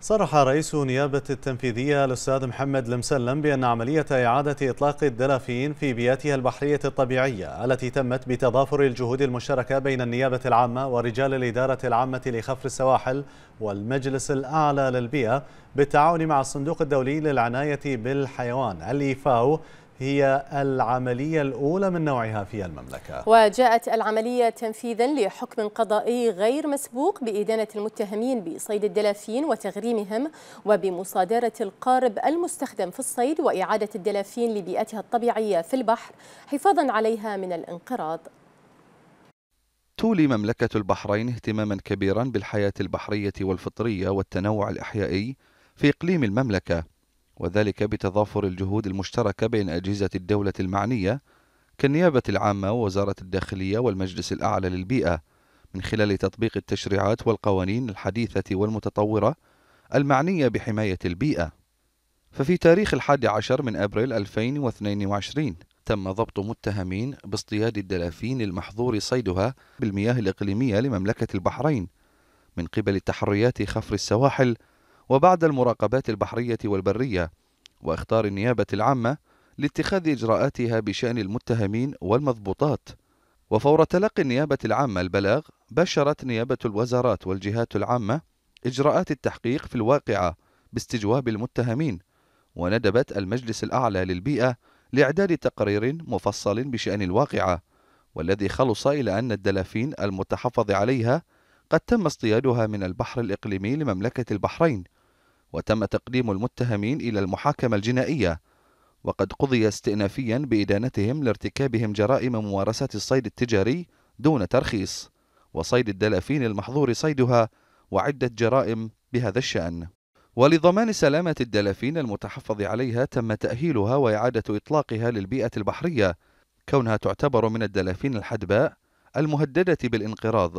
صرح رئيس نيابة التنفيذية الأستاذ محمد المسلم بأن عملية إعادة إطلاق الدلافين في بياتها البحرية الطبيعية التي تمت بتضافر الجهود المشتركة بين النيابة العامة ورجال الإدارة العامة لخفر السواحل والمجلس الأعلى للبيئة بالتعاون مع الصندوق الدولي للعناية بالحيوان الإيفاو هي العملية الأولى من نوعها في المملكة. وجاءت العملية تنفيذا لحكم قضائي غير مسبوق بإدانة المتهمين بصيد الدلافين وتغريمهم وبمصادرة القارب المستخدم في الصيد وإعادة الدلافين لبيئتها الطبيعية في البحر حفاظا عليها من الانقراض. تولي مملكة البحرين اهتماما كبيرا بالحياة البحرية والفطرية والتنوع الإحيائي في إقليم المملكة. وذلك بتضافر الجهود المشتركة بين أجهزة الدولة المعنية كالنيابة العامة ووزارة الداخلية والمجلس الأعلى للبيئة من خلال تطبيق التشريعات والقوانين الحديثة والمتطورة المعنية بحماية البيئة. ففي تاريخ الحادي عشر من أبريل 2022 تم ضبط متهمين باصطياد الدلافين المحظور صيدها بالمياه الإقليمية لمملكة البحرين من قبل التحريات خفر السواحل وبعد المراقبات البحرية والبرية وإختار النيابة العامة لاتخاذ إجراءاتها بشأن المتهمين والمضبوطات. وفور تلقي النيابة العامة البلاغ بشرت نيابة الوزارات والجهات العامة إجراءات التحقيق في الواقعة باستجواب المتهمين وندبت المجلس الأعلى للبيئة لإعداد تقرير مفصل بشأن الواقعة والذي خلص إلى أن الدلافين المتحفظ عليها قد تم اصطيادها من البحر الإقليمي لمملكة البحرين. وتم تقديم المتهمين إلى المحاكمة الجنائية وقد قضي استئنافيا بإدانتهم لارتكابهم جرائم ممارسة الصيد التجاري دون ترخيص وصيد الدلافين المحظور صيدها وعدة جرائم بهذا الشأن. ولضمان سلامة الدلافين المتحفظ عليها تم تأهيلها وإعادة إطلاقها للبيئة البحرية كونها تعتبر من الدلافين الحدباء المهددة بالانقراض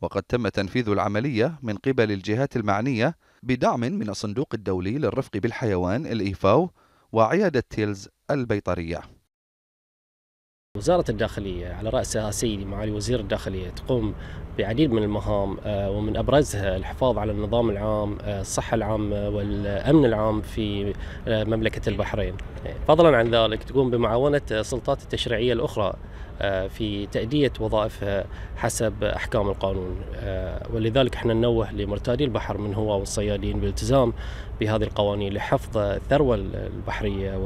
وقد تم تنفيذ العملية من قبل الجهات المعنية بدعم من الصندوق الدولي للرفق بالحيوان الإيفاو وعيادة تيلز البيطرية. وزارة الداخلية على رأسها سيدي معالي وزير الداخلية تقوم بعديد من المهام آه، ومن أبرزها الحفاظ على النظام العام آه، الصحة العامة والأمن العام في آه، مملكة البحرين. فضلا عن ذلك تقوم بمعاونة السلطات التشريعية الأخرى في تأدية وظائفها حسب أحكام القانون. ولذلك إحنا ننوه لمرتادي البحر من هو والصيادين بالالتزام بهذه القوانين لحفظ الثروة البحرية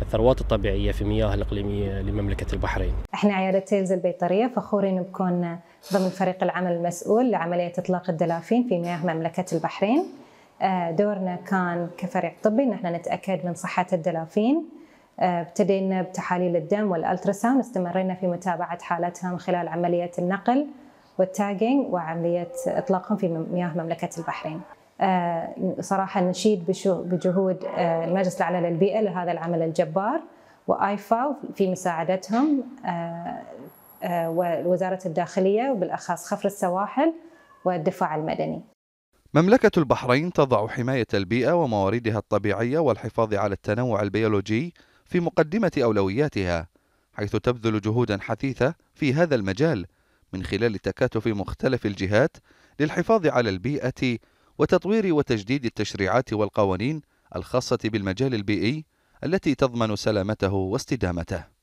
والثروات الطبيعية في مياه الإقليمية لمملكة البحرين. إحنا عيادة تيلز البيطرية فخورين بكون ضمن فريق العمل المسؤول لعملية إطلاق الدلافين في مياه مملكة البحرين. آه، دورنا كان كفريق طبي ان إحنا نتأكد من صحة الدلافين. آه، ابتدينا بتحاليل الدم وال ultrasound استمرينا في متابعة حالتهم خلال عملية النقل وال tagging وعملية إطلاقهم في مياه مملكة البحرين. آه، صراحة نشيد بجهود آه، المجلس الأعلى للبيئة لهذا العمل الجبار و IFAW في مساعدتهم ووزاره الداخلية وبالأخص خفر السواحل والدفاع المدني. مملكة البحرين تضع حماية البيئة ومواردها الطبيعية والحفاظ على التنوع البيولوجي في مقدمة أولوياتها حيث تبذل جهودا حثيثة في هذا المجال من خلال تكاتف مختلف الجهات للحفاظ على البيئة وتطوير وتجديد التشريعات والقوانين الخاصة بالمجال البيئي التي تضمن سلامته واستدامته.